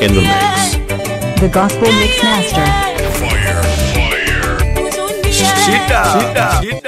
in the mix. The Gospel Mixmaster. Fire, fire. Cheetah. Cheetah. Cheetah.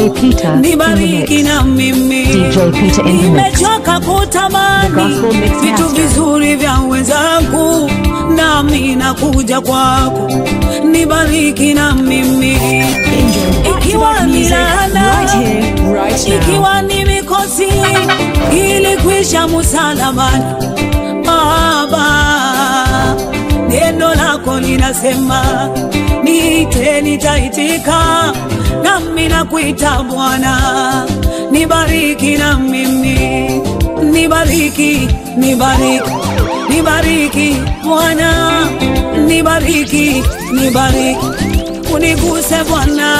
DJ Peter nibariki na mimi. DJ Peter in the mix. nimechoka kutamani The Gospel Mix vitu vizuri vya wenzangu nami nakuja kwako. Nibariki na mimi. Ikiwa ni laana ikiwa ni mikosi ilikwisha musalamani baba neno lako linasema niite nitaitika nami nakuita bwana. Nibariki na mimi nibariki nibariki nibariki bwana. Nibariki nibariki. Uniguse bwana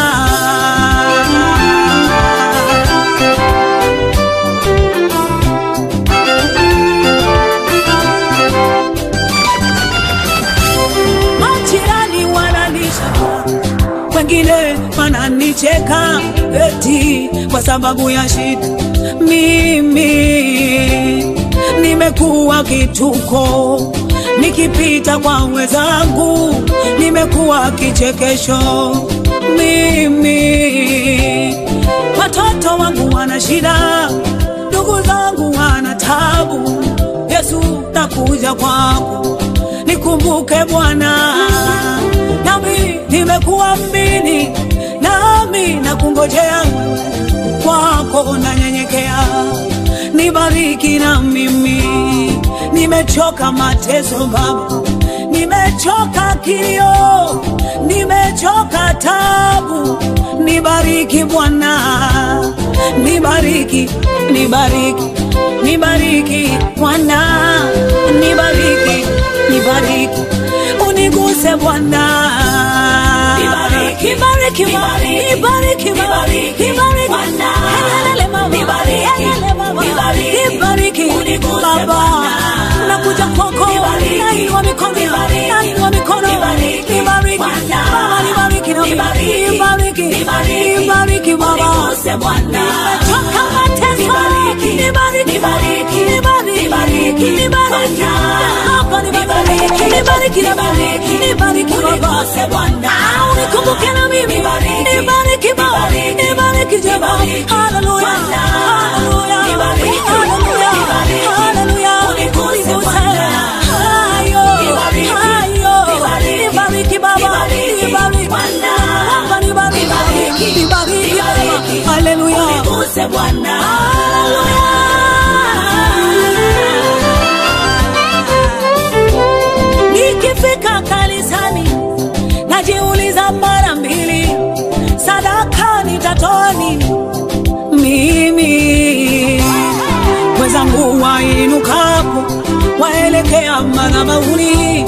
wananicheka eti kwa sababu ya shida. Mimi nimekuwa kituko, nikipita kwa wenzangu nimekuwa kichekesho. Mimi watoto wangu wana shida, ndugu zangu wana tabu. Yesu, nakuja kwako nikumbuke Bwana, nami nimekuwa mbini, nami nakungojea kwako, nanyenyekea, nibariki na mimi. Nimechoka mateso Baba, nimechoka kilio, nimechoka tabu, nibariki Bwana, nibariki, nibariki, nibariki Bwana, nibariki, nibariki, uniguse Bwana, nibariki, nibariki, nibariki, nibariki, nibariki, Elele mama, elele mama, nibariki, Baba, nakuja kwako, nainua mikono, nainua mikono, nibariki, Baba, nibariki, nibariki, nibariki Baba, nimechoka mateso, nibariki, nibariki, nibariki, nibariki, Baba, nibariki, nibariki, nibariki, nibariki Baba, Ah, unikumbuke na mimi, nibariki Baba, nibariki. Jehova, haleluya, haleluya, haleluya, haleluya, uniguse, hayo, hayo, nibariki. Baba, nibariki Baba, nibariki, nibariki Baba, haleluya, Mimi. Wenzangu wainukapo waelekea madhabahuni,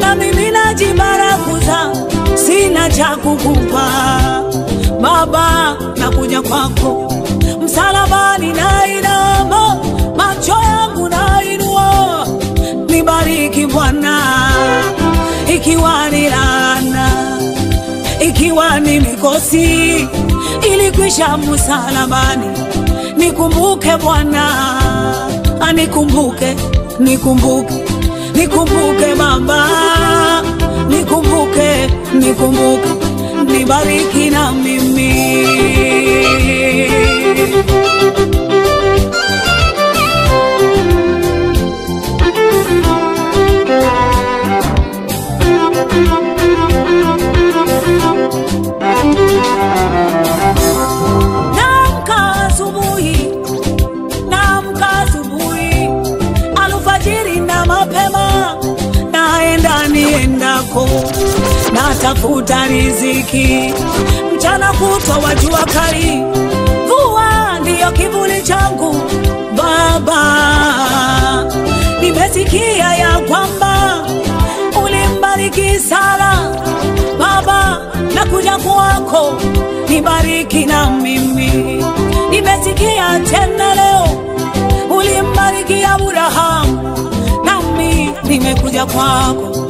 na mimi najibarakuza, sina cha kukupa. Baba, nakuja kwako. Msalabani, nainama macho yangu nainua, nibariki Bwana, ikiwa ni lana ikiwa ni mikosi. Ilikwisha msalabani, nikumbuke Bwana, anikumbuke, nikumbuke, nikumbuke Baba, nikumbuke, nikumbuke, nibariki na mimi. Natafuta riziki, mchana kutwa wa jua kali, mvua ndiyo kivuli changu. Baba, nimesikia ya kwamba ulimbariki Sara. Baba, nakuja kwako, nibariki na mimi. Nimesikia tena leo ulimbariki Abrahamu, nami nimekuja kwako,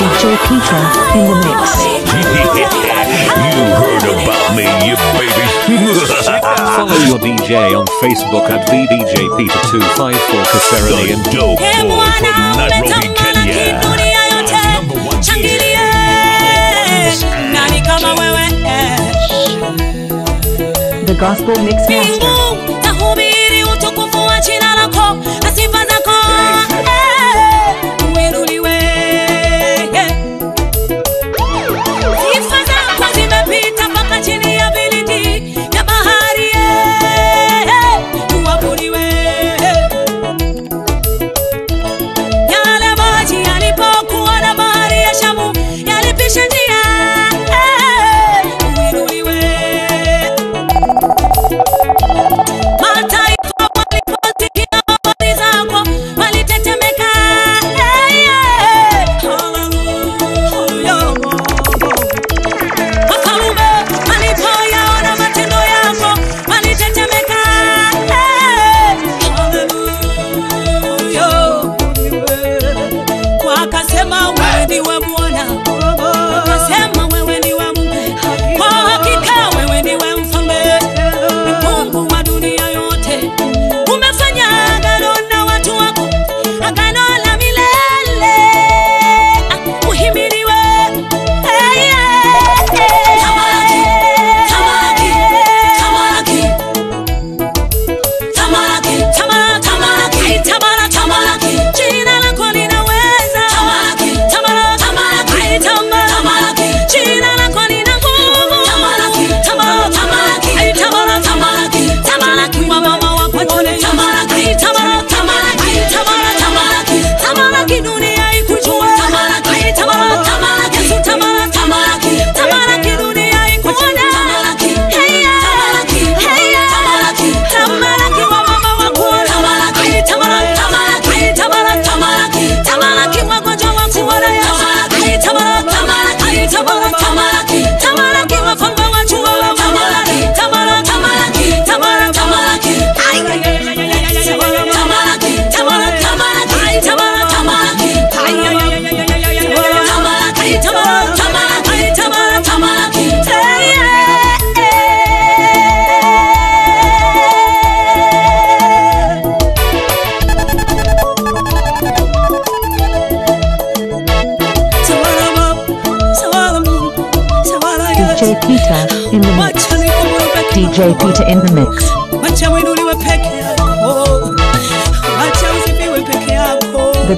DJ Peter in the mix. you heard about me, you baby. Follow your DJ on Facebook at VDJPeter254 Caserly and dope Ee boy from Nairobi, Kenya. Number one shangilie. Eh. Nani kama wewe eh. The Gospel Mix Master.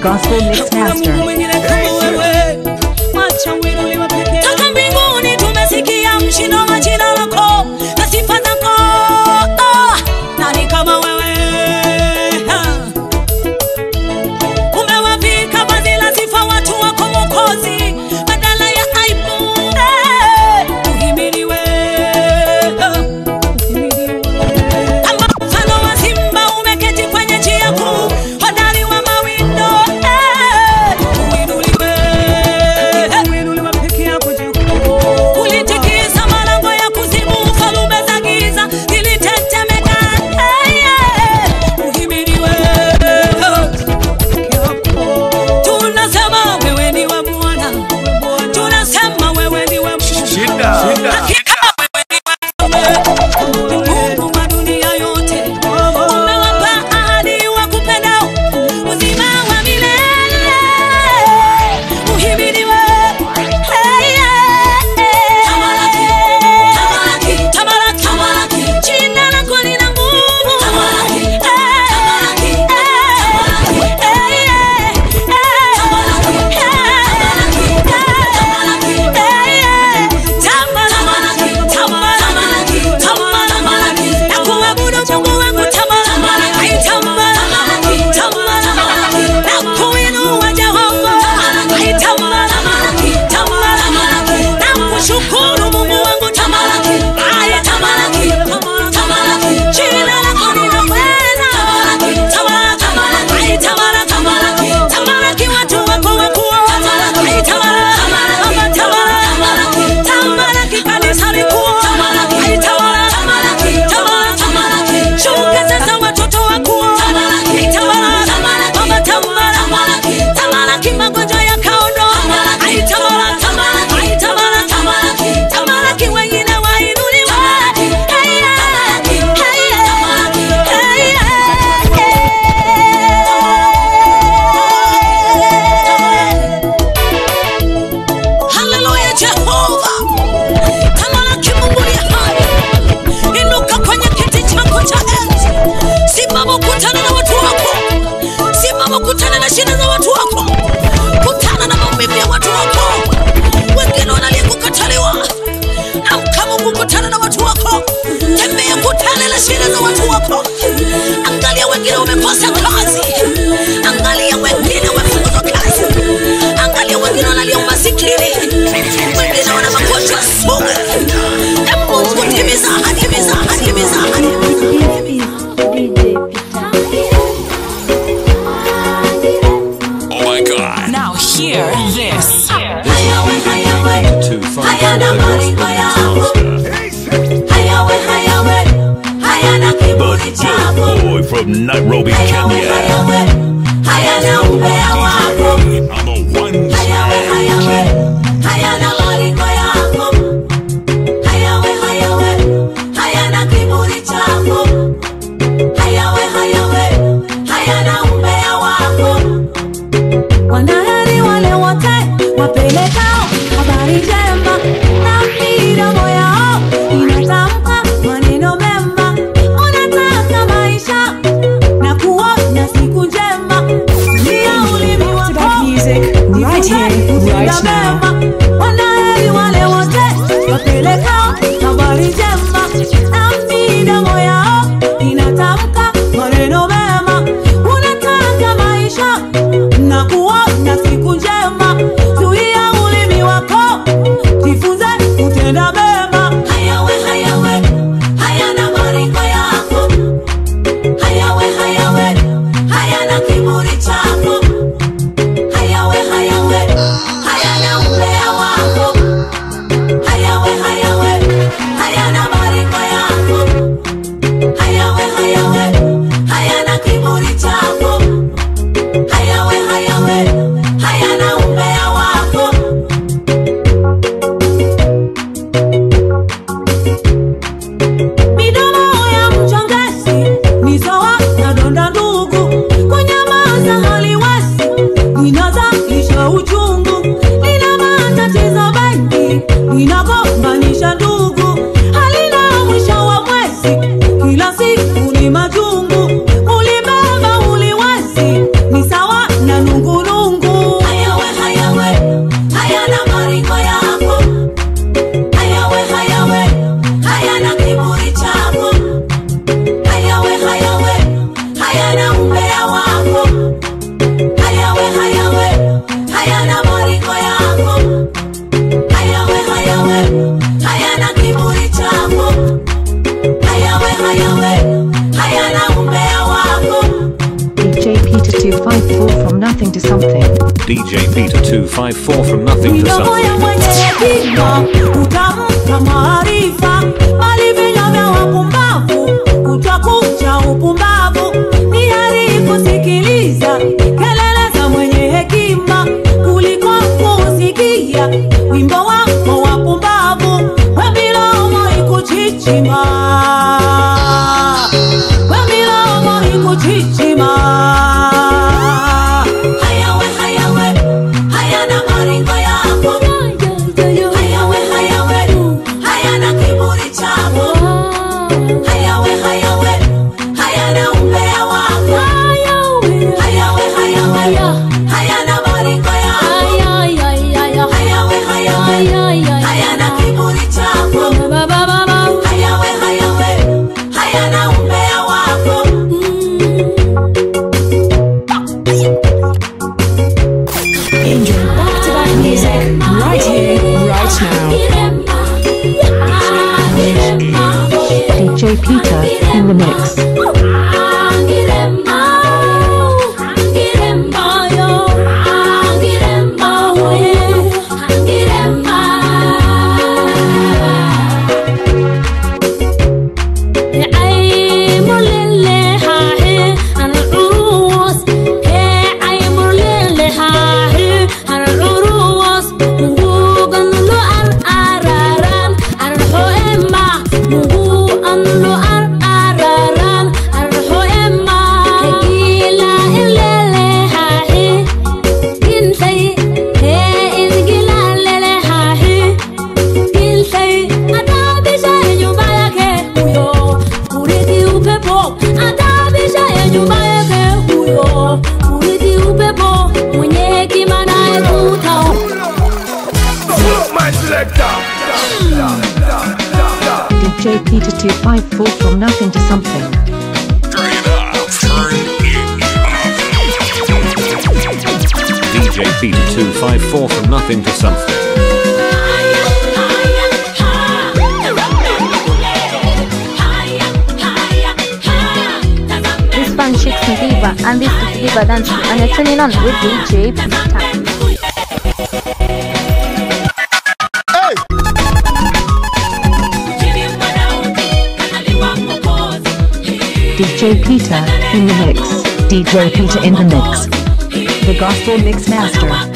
Gospel Mix Master. Boy from Nairobi, Kenya. right now. DJ Peter 254 from nothing to something. Ya mwenye maarifa, upumbavu. Ni kelele za mwenye hekima kuliko kusikia wimbo wa upepo, ya nyumba huyo, upepo mwenye hekima DJ Peter 254 from nothing to something. DJ Peter 254 from nothing to something. And this is and you're turning on with DJ DJ Peter in the mix. DJ Peter in the mix. The Gospel Mix Master.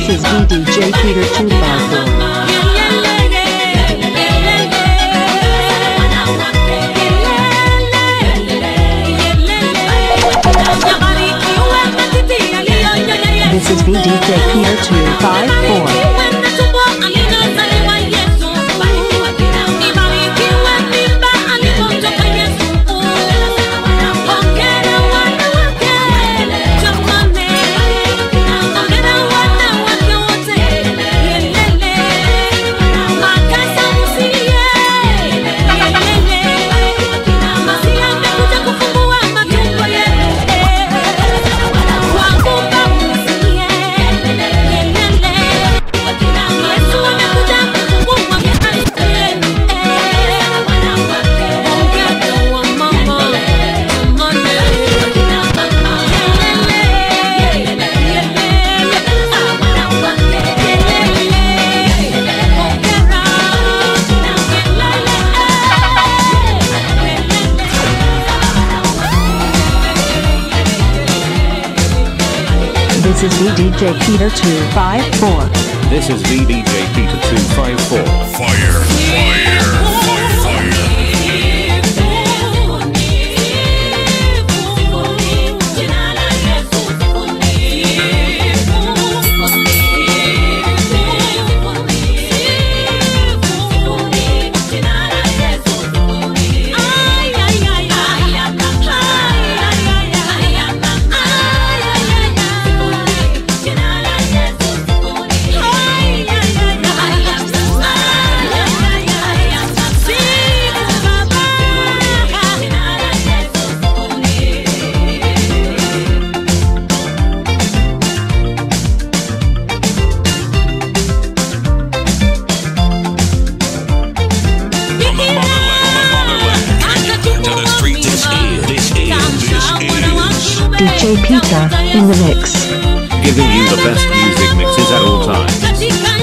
This is VDJ Peter 254. This is VDJ Peter 254. DJ Peter 254. This is VDJ Peter 254. Fire. DJ Peter in the mix. Giving you the best music mixes at all times.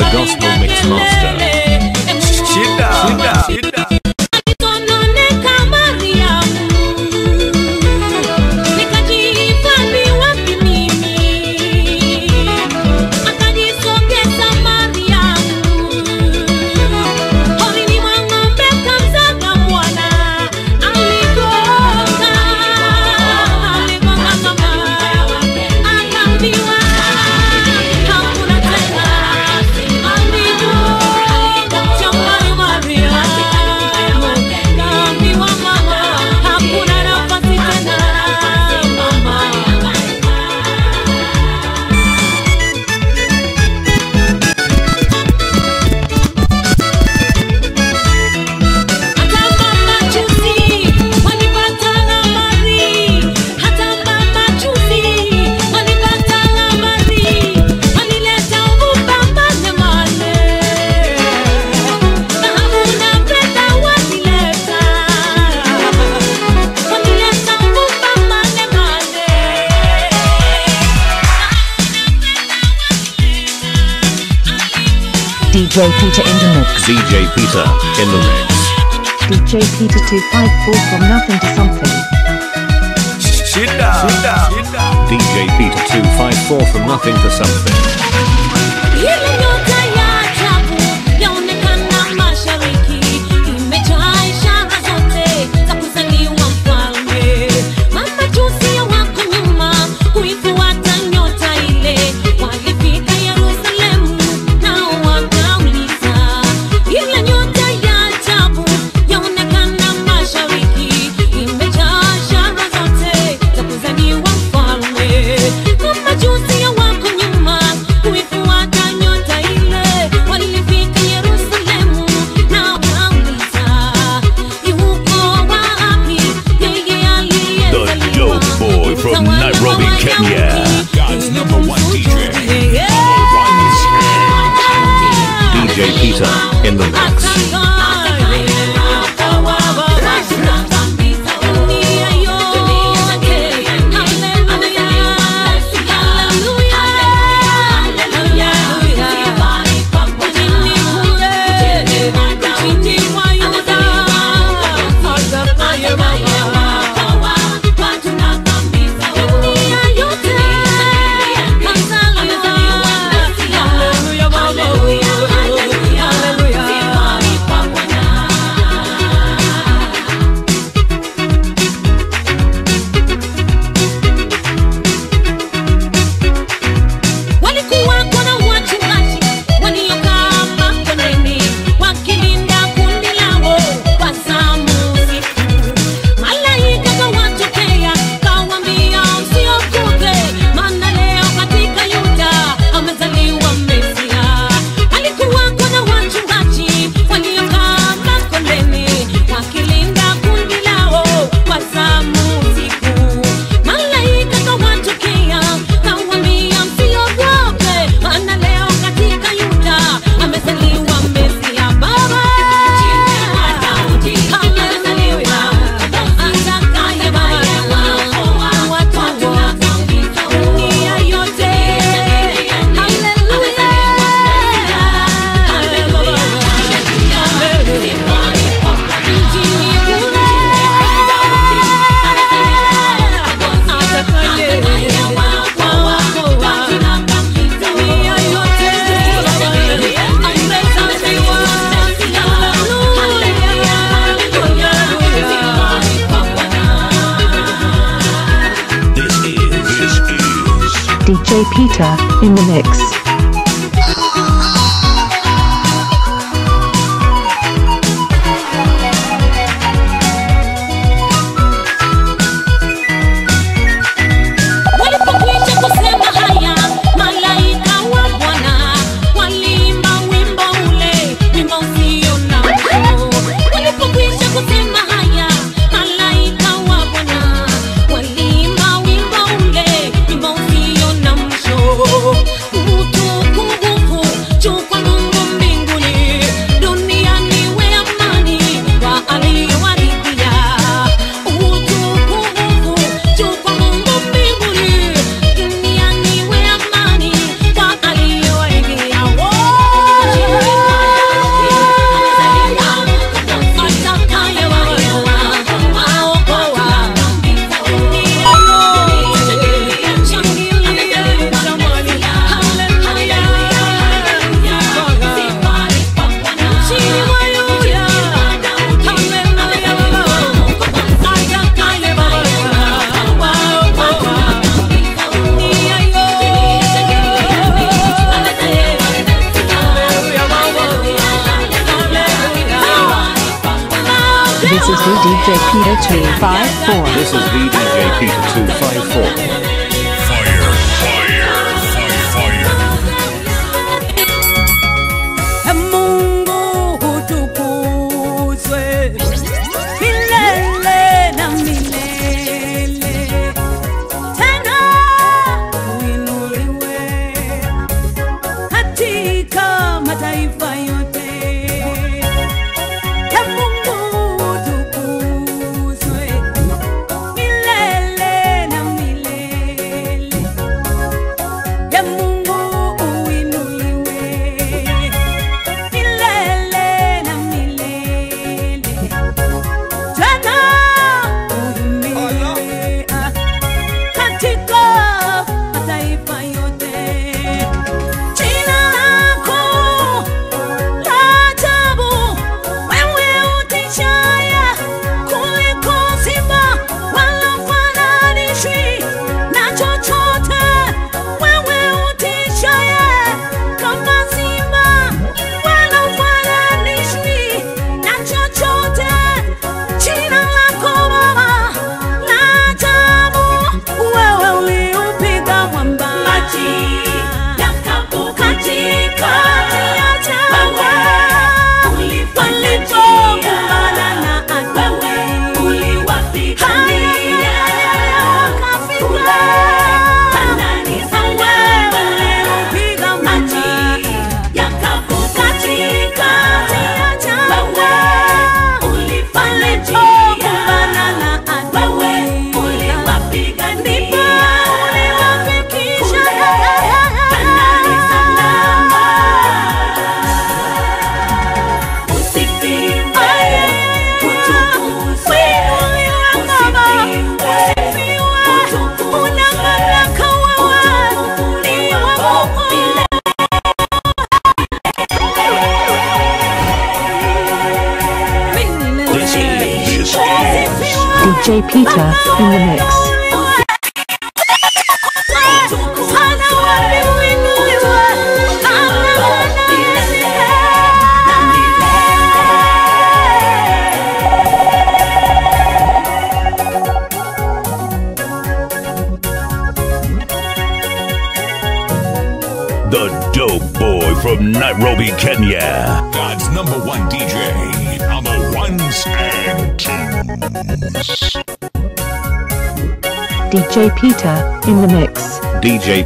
the gospel mix master. Chita. Chita. DJ Peter in the mix. DJ Peter in the mix. DJ Peter 254 from nothing to something. Shida. Shida. Shida. DJ Peter 254 from nothing to something. Kenya.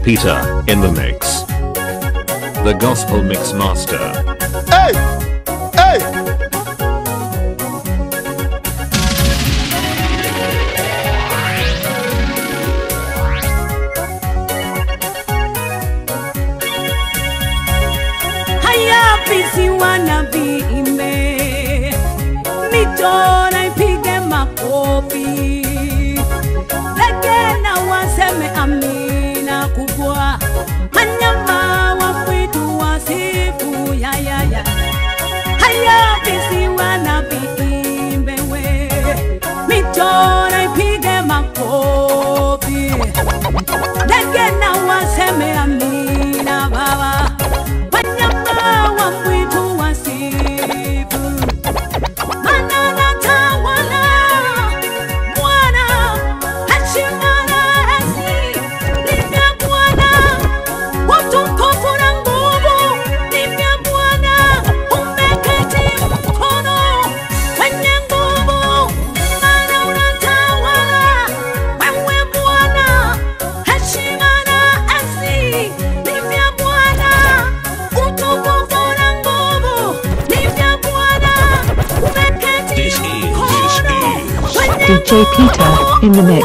Peter, in the mix. The Gospel Mix Master. Hey! Hey! Wanna be in me, me too. again now. Peter in the mix.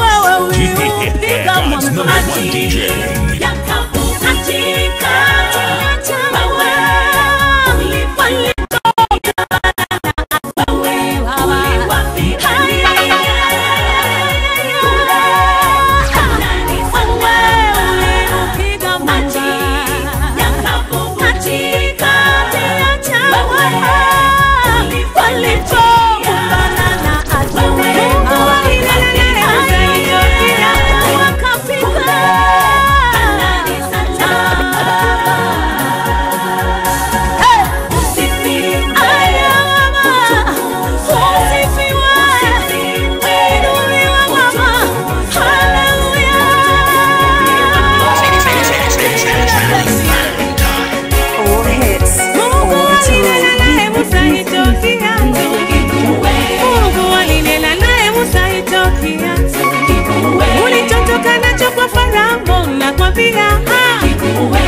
kupiga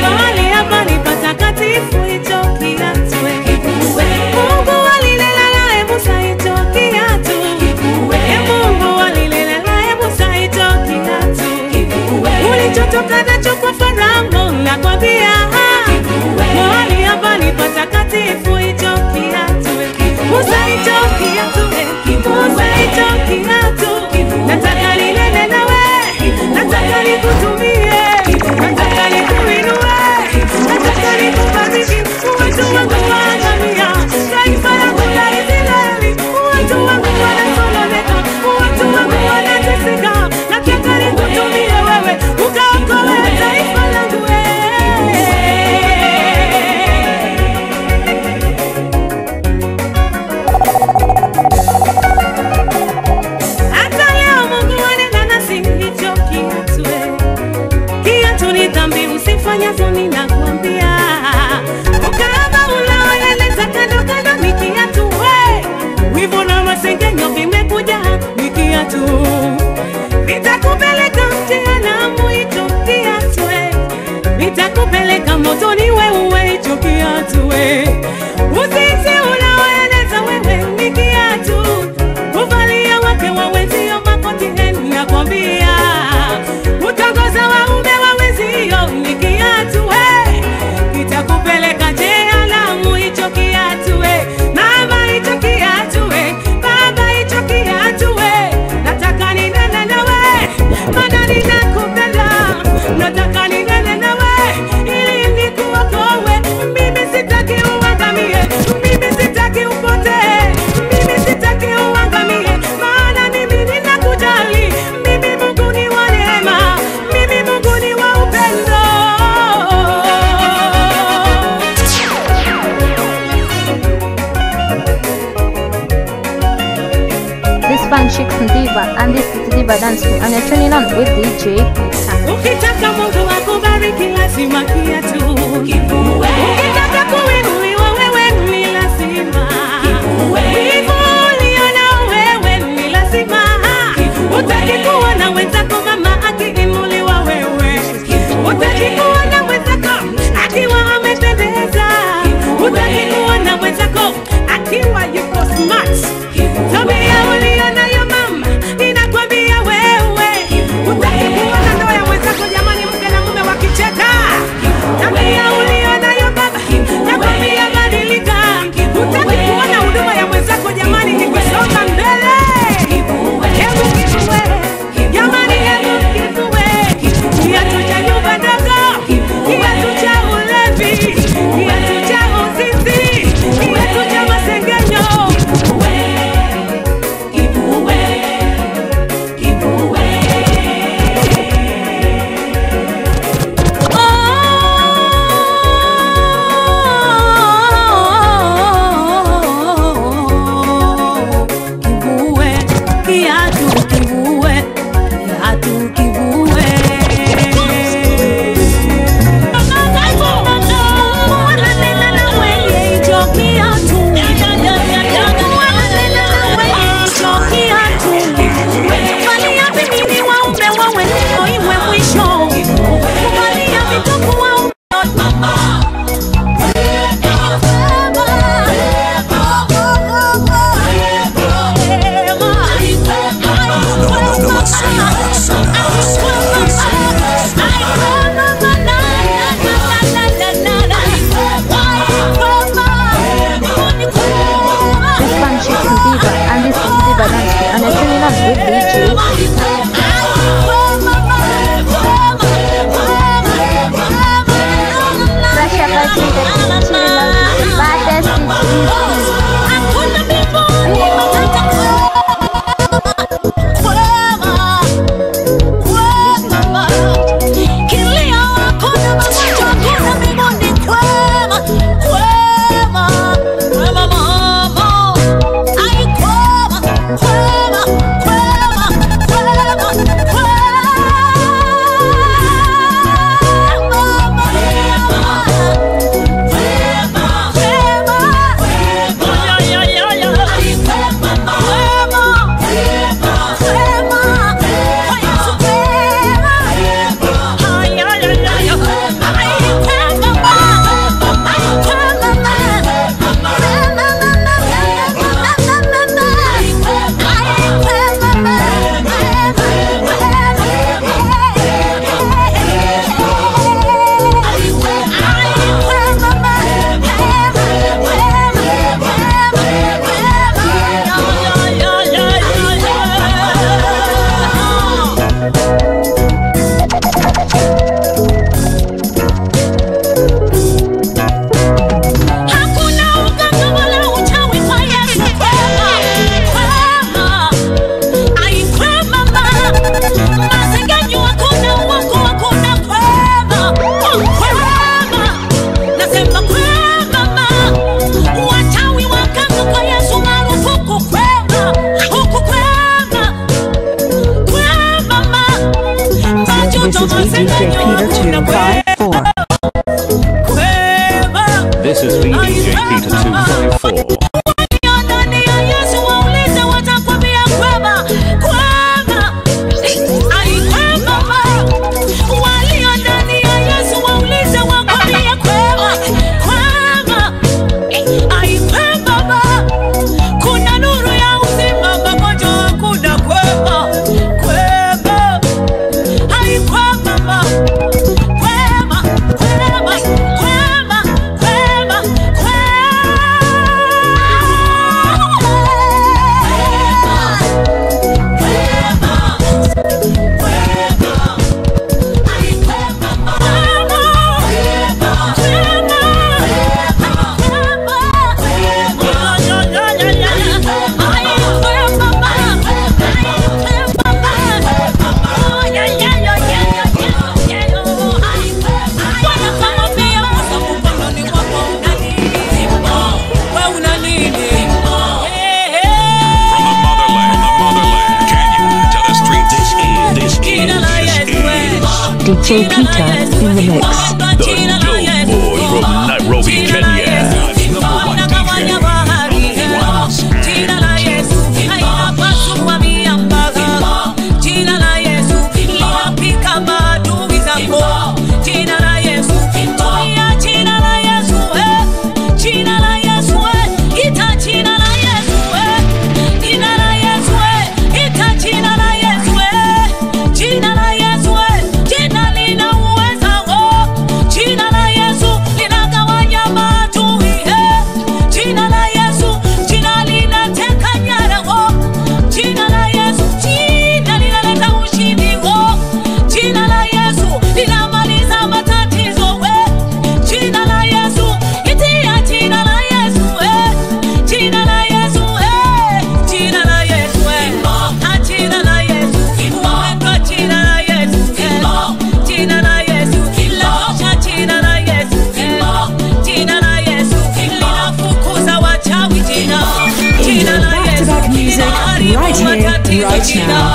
mahali hapa ni patakatifu, hicho kiatwe Mungu walilelala, hebu sa hicho kiatu Mungu walilelala, hebu sa hicho kiatu ulichotoka nacho kwa Farao, nakwambia mahali hapa ni patakatifu, hicho kiatwe usa hicho tu. Nitakupeleka mtena mwito kiatwe nitakupeleka motoni wewe uwe hicho kiatwe with DJ Peter. Peter 254. Now.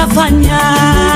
Atafanya.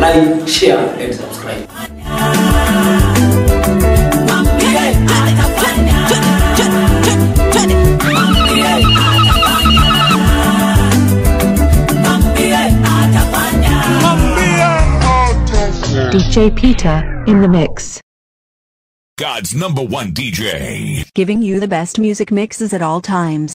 Like, share, and subscribe. DJ Peter, in the mix. God's number one DJ. Giving you the best music mixes at all times.